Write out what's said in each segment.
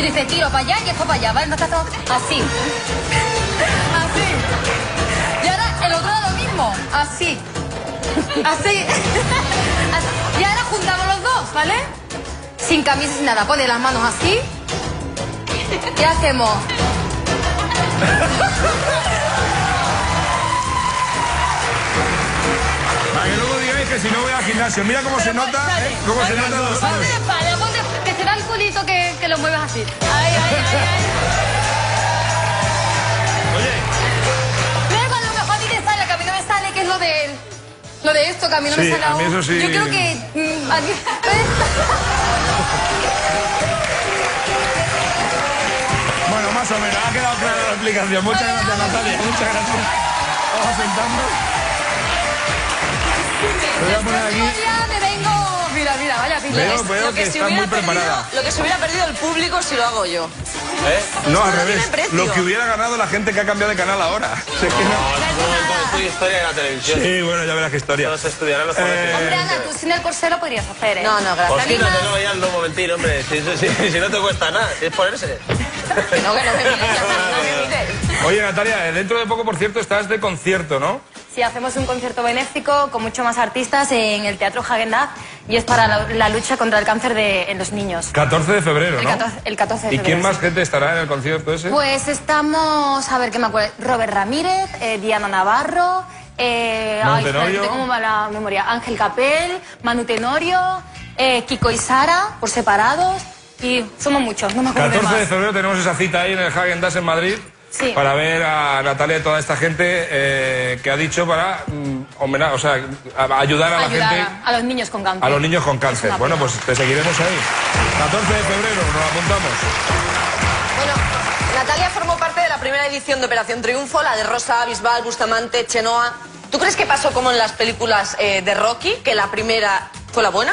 Y dice, tiro para allá y esto para allá, ¿vale? No estás así. Así. Y ahora el otro da lo mismo, así. Así. Y ahora juntamos los dos, ¿vale? Sin camisa, sin nada. Pone las manos así. ¿Qué hacemos? Para que luego digáis que si no voy al gimnasio. Mira cómo se nota, ¿eh? Cómo se nota los culito que, que lo muevas así. Ay, ay, ay, ay. Oye, Luego a lo mejor a ti te sale, que a mí no me sale, que es lo de... Lo de esto, que a mí no Sí, me sale a mí aún. eso sí. Yo creo que... mm, a mí- bueno, más o menos. Ha quedado clara la explicación. Muchas gracias, Natalia. Muchas gracias. Vamos sentando. Te voy a poner aquí. Yo ya me vengo... Vaya pinta. Veo, veo Lo que se estás muy hubiera perdido- preparada. Lo que se hubiera perdido el público si lo hago yo. No, al no revés. Lo que hubiera ganado la gente que ha cambiado de canal ahora. Si es que no. Estudio historia de la televisión. Sí, bueno, ya verás qué historia. Todos estudiarán los Eh, Hombre, Ana, tú sin el corsé lo podrías hacer, ¿eh? No, no, gracias. Pues ¿Te animas? quítatelo ya en un momentín, hombre. Si, si- si- si no te cuesta nada, si es ponerse. Que no, que no me mires, no me mires. Oye, Natalia, eh, dentro de poco, por cierto, estás de concierto, ¿no? Sí, hacemos un concierto benéfico con mucho más artistas en el Teatro Hagendaz y es para la, la lucha contra el cáncer de, en los niños. 14 de febrero, El ¿no? 14, el 14 de ¿Y quién febrero, más gente estará en el concierto ese? Pues estamos, a ver qué me acuerdo, Robert Ramírez, eh, Diana Navarro, eh, ay, tengo mala memoria, Ángel Capel, Manu Tenorio, eh, Kiko y Sara, por separados, y somos muchos, no me acuerdo 14 de más. febrero tenemos esa cita ahí en el Hagen Dazs en Madrid. Sí. Para ver a Natalia y toda esta gente eh, que ha dicho para mm, homena- o sea, a- ayudar a la gente, a, a los niños con cáncer. a los niños con cáncer. Bueno, pues te seguiremos ahí. 14 de febrero, nos apuntamos. Bueno, Natalia formó parte de la primera edición de Operación Triunfo, la de Rosa, Bisbal, Bustamante, Chenoa. ¿Tú crees que pasó como en las películas eh, de Rocky, que la primera fue la buena?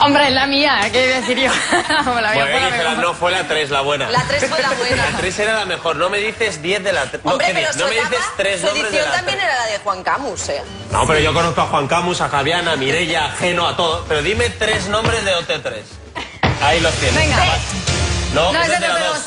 Hombre, es la mía, ¿qué voy a decir yo? la mía Bueno, fue la no fue la 3 la buena. La 3 fue la buena. La 3 era la mejor. No me dices 10 de la 3. No, Hombre, ¿qué pero no me dices 3 su nombres de edición la también era la de Juan Camus, ¿eh? No, pero yo conozco a Juan Camus, a Javiana, a Mirella, a Geno, a todo. Pero dime tres nombres de OT3. Ahí los tienes. Venga. No, No, es de la no 2.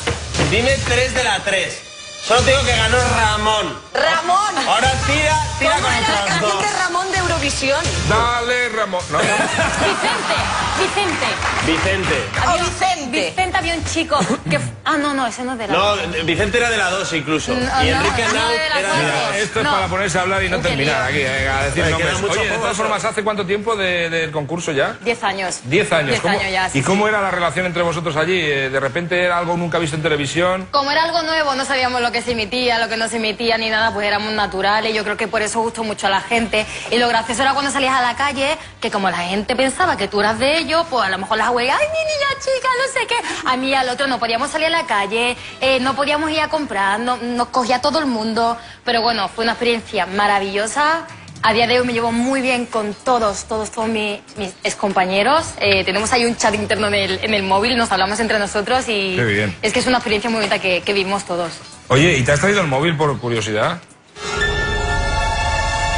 Dime tres de la 3. Solo te digo que ganó Ramón. ¡Ramón! Ahora tira, tira ¿Cómo con era la otras canción dos. de Ramón de Eurovisión? Dale, Ramón. No, Vicente, Vicente. Vicente. ¡Oh, Había Vicente! Vicente había un chico que... Ah, no, no, ese no es de la... No, Vicente era de la 2 incluso. No, y Enrique no, era de la Mira, 2. esto es No. para ponerse a hablar y no terminar aquí, eh, a decir Oye, nombres. de todas formas, ¿hace cuánto tiempo de- del concurso ya? Diez años. Diez años. Diez ¿Cómo- años ya, sí, ¿Y cómo sí. era la relación entre vosotros allí? Eh, ¿De repente era algo nunca visto en televisión? Como era algo nuevo, no sabíamos lo que se emitía, lo que no se emitía ni nada, pues éramos naturales. Yo creo que por eso gustó mucho a la gente. Y lo gracioso era cuando salías a la calle, que como la gente pensaba que tú eras de ellos, pues a lo mejor las abuelas, ay, mi niña chica, no sé qué. A mí y al otro no podíamos salir a la calle, eh, no podíamos ir a comprar, no- nos cogía todo el mundo. Pero bueno, fue una experiencia maravillosa. A día de hoy me llevo muy bien con todos, todos, todos mi- mis excompañeros. Eh, tenemos ahí un chat interno en el, en el móvil, nos hablamos entre nosotros y Qué bien. es que es una experiencia muy bonita que, que vivimos todos. Oye, ¿y te has traído el móvil por curiosidad?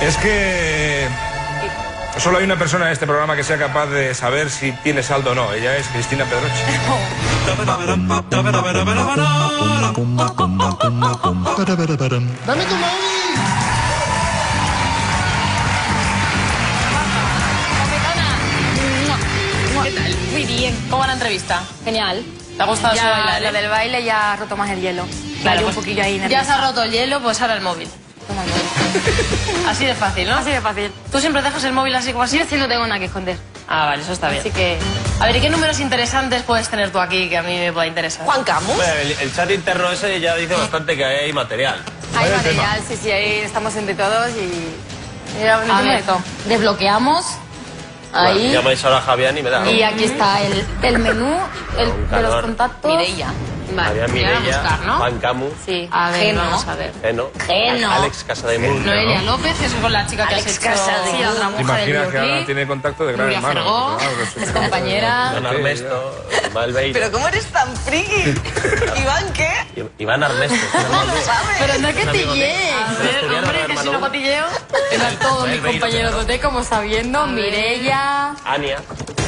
Es que solo hay una persona en este programa que sea capaz de saber si tiene saldo o no. Ella es Cristina Pedroche. Dame tu móvil. ¿Qué tal? Muy bien. ¿Cómo va la entrevista? Genial. ¿Te ha gustado Ya, ese bailar, la del baile ya ha roto más el hielo. Claro, un pues poquillo ahí Ya nerviosa. se ha roto el hielo, pues ahora el móvil. Toma el móvil. Así de fácil, ¿no? Así de fácil. ¿Tú siempre dejas el móvil así como así? Yo sí no tengo nada que esconder. Ah, vale, eso está bien. Así que... A ver, ¿y qué números interesantes puedes tener tú aquí que a mí me pueda interesar? ¿Juan Camus? Bueno, el, el chat interno ese ya dice bastante que hay material. Hay material, sí, sí, ahí estamos entre todos y... Mira, A ver. Desbloqueamos. Ahí. Bueno, llamáis ahora a Javián y me da. Y aquí está el, el menú el, de los contactos. Mireia. Vale, ahora Mirella, ¿no? Juan Camus, Sí. A ver, Geno. vamos a ver. Geno, Geno. Alex Casademón. Noelia López, es con la chica que Alex has hecho... Casademón. Sí, otra ¿Te monja del imaginas que ahora tiene contacto de gran hermano? Fergó, Claro, resulta- es compañera. Iván Armesto, Malveiro. ¿Pero cómo eres tan friki? ¿Iván qué? Iván Armesto. No lo sabes. Pero no es que te llegue. Hombre, que si no cotilleo... Eran todos mis compañeros de como sabiendo, Mirella, Ania.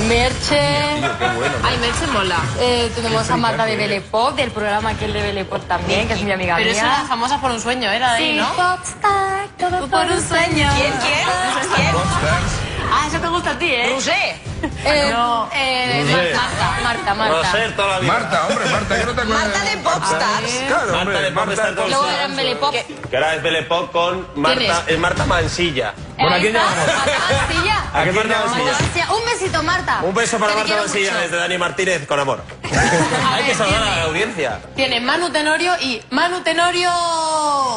Merche. Ay, Merche mola. Eh, tenemos a Marta de Belepop, del programa aquel de Belepop también, que es mi amiga Pero eso era famosa por un sueño, era de ahí, Sí, ¿no? Popstar, todo por un sueño. ¿Quién, quién? ¿Quién? Ah, eso te gusta a ti, ¿eh? Rusé. Eh, No. eh, Rosé. Marta, Marta, Marta. Roser toda la vida. Marta, hombre, Marta, que no te acuerdas. Marta de Popstars. Claro, Marta hombre, de Popstar con Luego era en Belepop. Que ahora es Belepop con Marta. es? Es Marta Mansilla. Bueno, ¿a quién Ahí está, llamamos? Marta Mancilla. ¿A qué Marta Marta Mansilla? Un besito, Marta. Un beso para Marta Mansilla mucho. desde Dani Martínez con amor. Hay que saludar a la audiencia. Tiene Manu Tenorio y Manu Tenorio.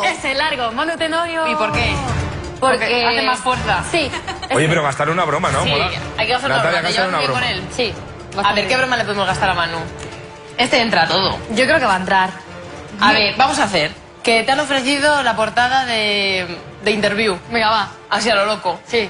Ese largo, Manu Tenorio. ¿Y por qué? Porque hace más fuerza. Sí. Oye, pero gastar una broma, ¿no? Sí, Mola. hay que hacer una broma. ¿Te gastar llevas una broma. con él? Sí. A ver, ¿qué broma le podemos gastar a Manu? Este entra a todo. Yo creo que va a entrar. A ver, vamos a hacer que te han ofrecido la portada de, de interview, Venga, va. así a lo loco. Sí.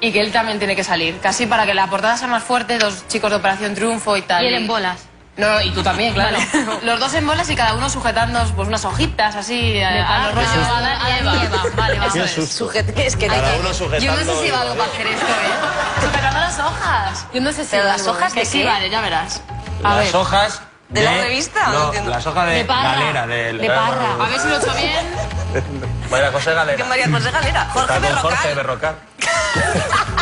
Y que él también tiene que salir. Casi para que la portada sea más fuerte, dos chicos de Operación Triunfo y tal. Y él en bolas. No, no, y tú también, claro. Los dos en bolas y cada uno sujetando pues, unas hojitas así a, a los rollos. a a Eva. Vale, va. Qué es. es que Cada uno que... sujetando. Yo no sé si valgo para hacer esto, ¿eh? Sujetando las hojas. Yo no sé si ¿Pero las hojas Que de sí, qué? vale, ya verás. A Las ver. hojas. ¿De la revista? No No, entiendo. las hojas de, De Parra. Galera. del- De Parra. A ver si lo he hecho bien. María José Galera. María José Galera. Jorge con Jorge Berrocal.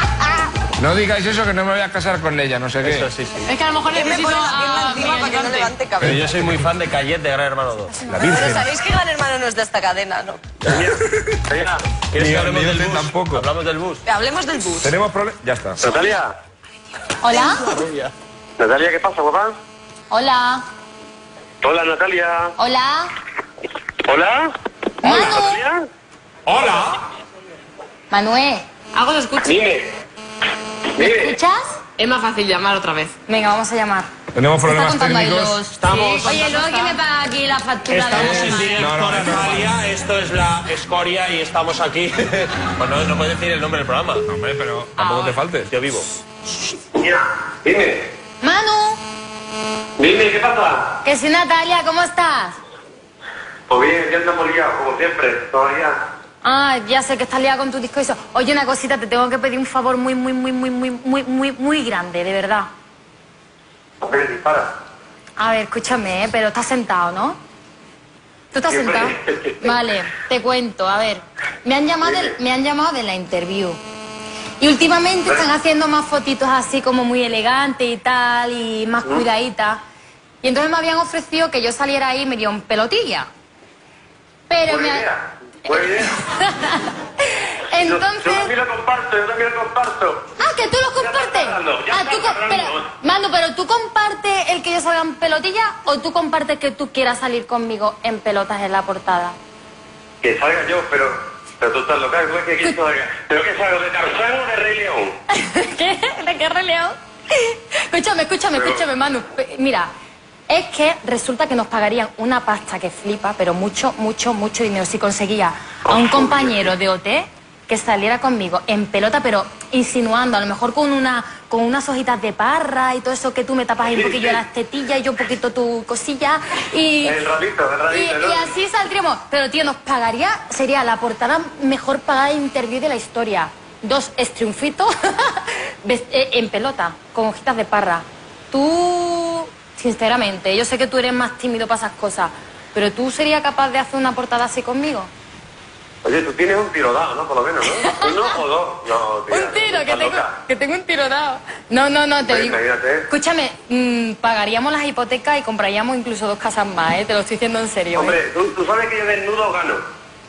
No digáis eso, que no me voy a casar con ella, no sé qué. Eso sí, sí. Es que a lo mejor ¿Quién me a encima mi para que no levante Pero cabello? yo soy muy fan de Cayet de Gran Hermano 2. La Pero Virgen. sabéis que Gran Hermano no es de esta cadena, ¿no? ¿Quieres Ni- que hablemos del bus? tampoco. Hablamos del bus. Hablemos del bus. ¿Tenemos problemas? Ya está. Natalia, Hola. Natalia, ¿qué pasa, papá? Hola. Hola, Natalia. Hola. Hola. Manu. Natalia. ¡Hola! Manuel. Hago lo escucho. Dime. Dime. ¿Escuchas? Es más fácil llamar otra vez. Venga, vamos a llamar. Tenemos ¿Qué está problemas técnicos. los...? Estamos- Sí. Oye, luego que me paga aquí la factura Estamos de... en directo, No, no. Esto es la escoria y estamos aquí. pues no, no puedes decir el nombre del programa. No, Hombre, pero tampoco te faltes. Yo vivo. Mira, dime. Manu. Dime, ¿qué pasa? Que soy Natalia, ¿cómo estás? Pues bien, ya andamos liados, como siempre, todavía. Ah, ya sé que estás liada con tu disco y eso. Oye, una cosita, te tengo que pedir un favor muy, muy, muy, muy, muy, muy, muy, muy grande, de verdad. Ver, dispara. A ver, escúchame, ¿eh? pero estás sentado, ¿no? ¿Tú estás Siempre. sentado? Vale, te cuento, a ver. Me han llamado, del- me han llamado de la interview. Y últimamente están haciendo más fotitos así como muy elegantes y tal, y más cuidaditas. Y entonces me habían ofrecido que yo saliera ahí medio en pelotilla. Pero me ha- idea. Buena idea. Yo, yo Entonces... también lo comparto, yo también lo comparto. Ah, que tú Ya compartes. está hablando, ya Ah, tú co- pero, Manu, pero tú compartes el que yo salga en pelotilla o tú compartes que tú quieras salir conmigo en pelotas en la portada. Que salga yo, pero, pero tú estás loca, ¿cómo es que quieres que salga? ¿Pero que salga de Tarzán o de Rey León? ¿Qué? ¿De qué relevo? escúchame, escúchame, Pero- escúchame, Manu. Mira, es que resulta que nos pagarían una pasta que flipa, pero mucho, mucho, mucho dinero si conseguía a un compañero de OT que saliera conmigo en pelota, pero insinuando, a lo mejor con una con unas hojitas de parra y todo eso que tú me tapas ahí un Sí, poquillo sí. las tetillas y yo un poquito tu cosilla y... El ratito, el Y, ratito, ¿no? y así saldríamos. Pero, tío, nos pagaría, sería la portada mejor pagada de interview de la historia. Dos estriunfitos eh, en pelota, con hojitas de parra. Tú, sinceramente, yo sé que tú eres más tímido para esas cosas, pero tú serías capaz de hacer una portada así conmigo. Oye, tú tienes un tiro dado, ¿no? Por lo menos, ¿no? Uno o dos. No, tía, Un tiro, que tengo, que tengo un tiro dado. No, no, no, te Pues digo. imagínate. Escúchame, mm, pagaríamos las hipotecas y compraríamos incluso dos casas más, ¿eh? Te lo estoy diciendo en serio. ¿eh? Hombre, ¿tú, tú sabes que yo desnudo gano.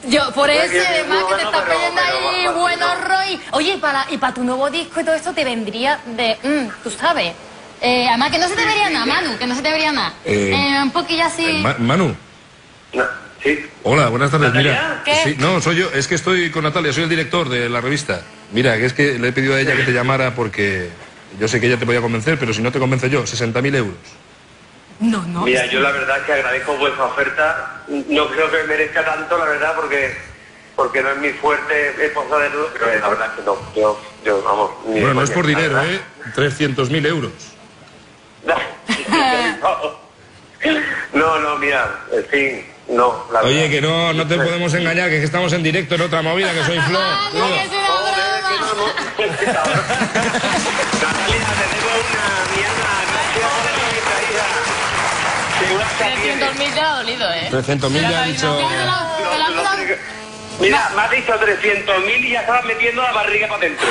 Yo, por eso, además que te estás pero ahí va- va- buenos no. rollos. Oye, y para, y para tu nuevo disco y todo esto te vendría de, mm, tú sabes. Eh, además que no se te vería nada, Manu, que no se te vería nada. Eh, Eh, un poquillo así. Ma- Manu. No, sí. Hola, buenas tardes. Mira. ¿Qué? Sí, no, soy yo. Es que estoy con Natalia, soy el director de la revista. Mira, que es que le he pedido a ella que te llamara porque yo sé que ella te podía convencer, pero si no te convence yo, 60.000 euros. No, no. Mira, yo la verdad que agradezco vuestra oferta. No creo que merezca tanto, la verdad, porque porque no es mi fuerte esposa de nudo, pero la verdad que no. Yo, yo vamos. ni Bueno, no es por dinero. ¿eh? 300.000 euros no, no, mira, en fin, no. Oye, que no, no te podemos engañar, que, estamos en directo en otra movida, que soy Flo. no, es una una mierda, 300.000 ha dolido, ¿eh? 300.000 ya ha dicho... Mira, me has dicho 300.000 y ya estabas metiendo la barriga para adentro.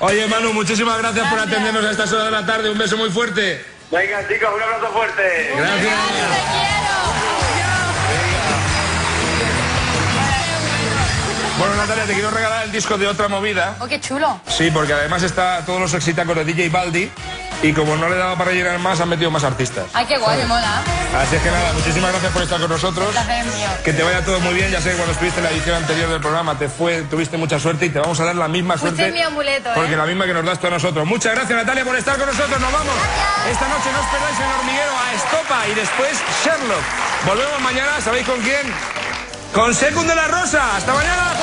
Oye, Manu, muchísimas gracias, por atendernos a estas horas de la tarde. Un beso muy fuerte. Venga, chicos, un abrazo fuerte. Gracias. Bueno, Natalia, te quiero regalar el disco de otra movida. Oh, qué chulo. Sí, porque además está todos los exitacos de DJ Baldi. Y como no le daba para rellenar más, han metido más artistas. Ay, qué guay, me mola. Así es que nada, muchísimas gracias por estar con nosotros. Que te vaya todo muy bien. Ya sé que cuando estuviste en la edición anterior del programa te fue, tuviste mucha suerte y te vamos a dar la misma suerte. mi amuleto, ¿eh? Porque la misma que nos das tú a nosotros. Muchas gracias, Natalia, por estar con nosotros. Nos vamos. Esta noche no os perdáis en Hormiguero a Estopa y después Sherlock. Volvemos mañana, ¿sabéis con quién? Con Secund de la Rosa. Hasta mañana,